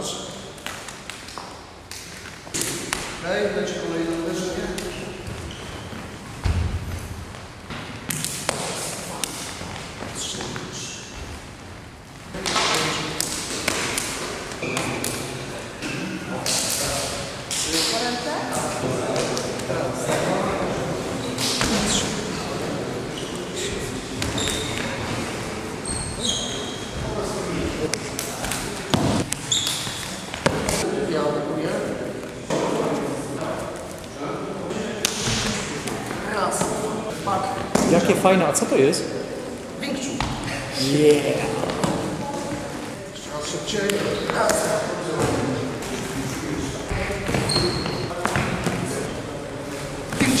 dansen. Nee, een beetje alleen rustig. Ja atakuję. Raz. Pak. Jakie fajne, a co to jest? Wing Chun. Yeah! Jeszcze raz szybciej. Raz. Wing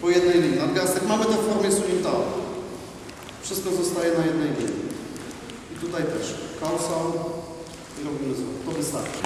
Po jednej linii. Nadgarstek mamy to w formie. Wszystko zostaje na jednej linii. I tutaj też. Kausa i robimy złot. To wystarczy.